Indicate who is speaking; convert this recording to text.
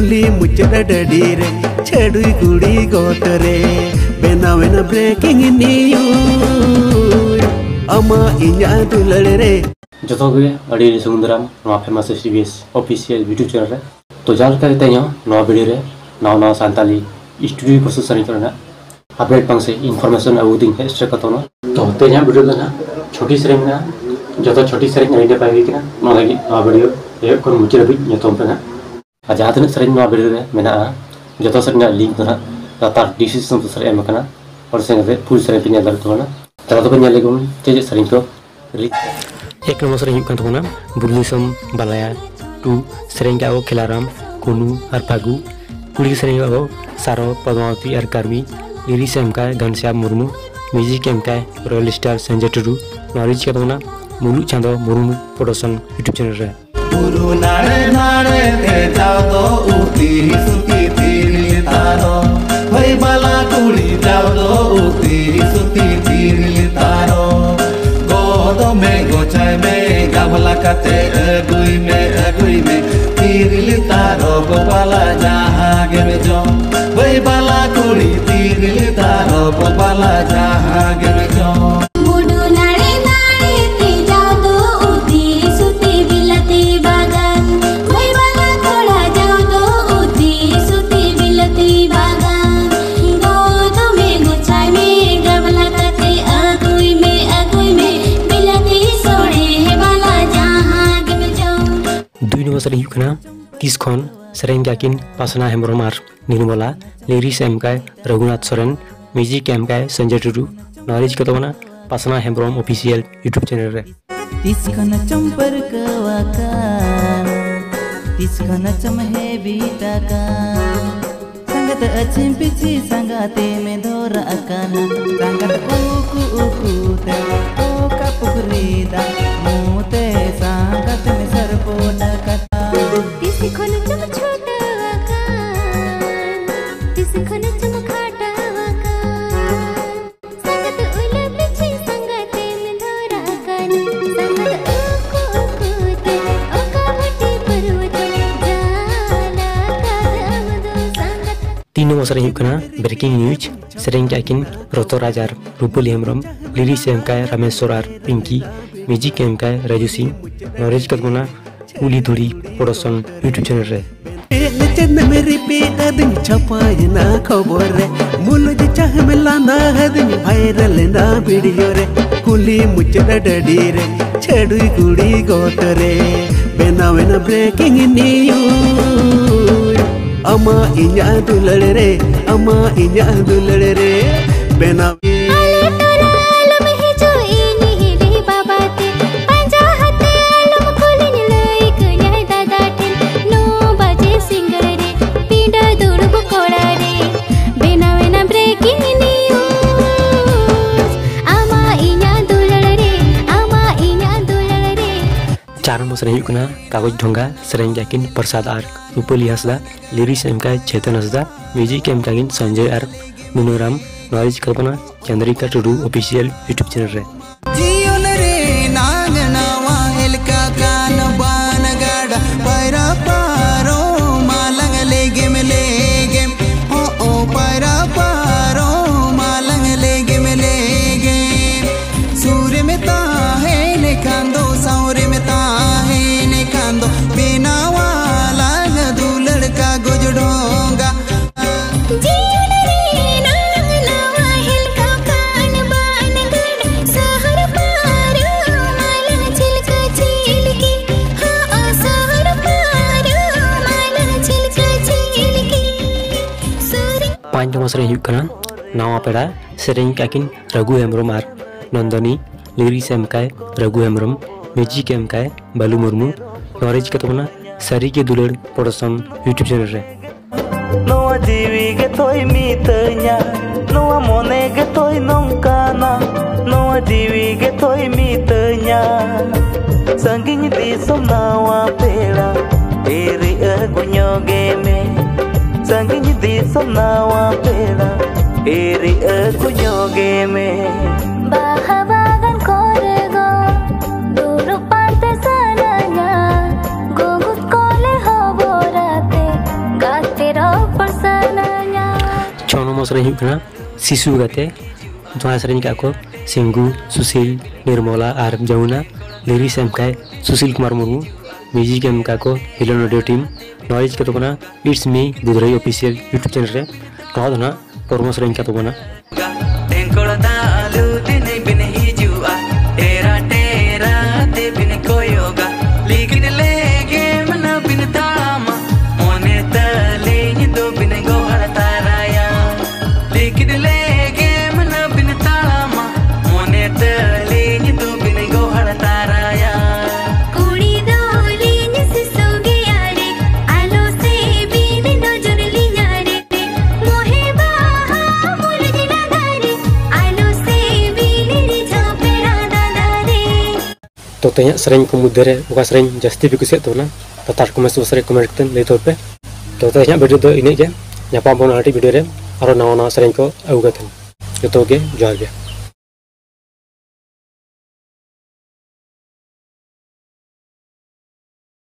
Speaker 1: मुली ಮುಚ್ಚರಡೀರೆ ಚಡು ಗುಡಿ
Speaker 2: ಗೋಟರೆ ಬೆನವೆನ ಬ್ರೇಕಿಂಗ್ ನೀವು ಅಮ್ಮ ಇಯಾ ದುಲಳರೆ ಜೊತೆಗೆ ಅಡಿ ಸುಂದರಂ ನಾ famous S official YouTube channel रे तो जार का रहते ना वीडियो रे स्टूडियो प्रोसेस सनी करना अपडेट पंग से इंफॉर्मेशन अब दिन है स्ट्रेक तो ना छोटी सेरी जो छोटी सेरी रहने पाई कि ना वीडियो पे ना जहाँ तक सेरेंग नवा वीडियो रे मेना जो सेरेंग लिंक ना लातार डिस्क्रिप्शन तो मकना और सेरेंग फुल सेरेंग पे nyadar तो ना चलो तो पे nyale gum तेज सेरेंग को एक नंबर सेरेंग हुई kan तो ना बुलिसम बालाया टू का वो खिलाराम कुनु और फागु कुड़ी वो सारो पद्मावती और कर्मी लिरिक्स एमकाय घनश्याम मुर्मू म्यूज़िक एमकाय रॉयल स्टार संजय टुडू दोना मुलु Chando Murmu production YouTube channel
Speaker 3: Guru nare nare te jao do uti suti tiri taro Vai bala kuri jao do uti suti tiri taro Godo me gochai me gabla kate agui me agui me tiri taro go bala jaha ge me jo Vai bala kuri tiri taro
Speaker 2: कना सेरेंग काकिन पासना हेमब्रम आर Nirmala lyrics एमकाय Raghunath Soren music एमकाय Sanjay Tudu knowledge का दोना Pasna Hembrom official YouTube channel रे
Speaker 4: तिसकन चंपर बीटाका संगत अचिम पिची संगाते में धोरा अकाना संगत उकु ते
Speaker 2: हुई कना ब्रेकिंग न्यूज़ सेरेंग काकिन रोतो राजार रूपली हेमब्रम लिरिक्स एमकाय रामेश्वर आर पिंकी म्यूज़िक एमकाय राजू सिंह नॉलेज का दोना कुली धुड़ी प्रोडक्शन यूट्यूब चैनल रे
Speaker 5: அம்மா இஞ்சாது லழறே அம்மா
Speaker 2: இஞ்சாது லழறே பெனாவே हुई कना कागज़ ढोंगा काकिन प्रसाद आर रूपली हंसदा एमकाय चेतन हंसदा म्यूज़िक एमकाकिन Sanjay are Munuram knowledge Kalpana Chandrika Tudu official YouTube channel रे
Speaker 4: जीवन
Speaker 2: पाँच कना नवा पेड़ा सेरेंग काकिन रघु हेमब्रम आर नंदनी लिरिक्स एमकाय रघु हेमब्रम म्यूज़िक एमकाय बालू मुर्मू नॉलेज का दोना सरी के दुलड़ प्रोडक्शन यूट्यूब चैनल रे
Speaker 4: pera Eri agunyo
Speaker 5: दी
Speaker 2: सुनावा पेड़ा एरी अख जोगे में छा गाते जहाँ सेन को सिंगू सुशील निर्मला और जमुना लिरी सेमकाय सुशील कुमार मुर्मू म्यूज़िक एम का हिलन ऑडियो टीम नॉलेज का तो बना इट्स मी दुधरई ऑफिशियल यूट्यूब चैनल तो
Speaker 5: तेज से
Speaker 2: मुद्दे मध्य सरें जस्ती पे कुछ कतार कमेंट बॉक्स में कमेंट करते लैतोर पे तो तेज भिडियो तो इनगे नापाम भिडियो और नवा नवा से को जो जो जोहार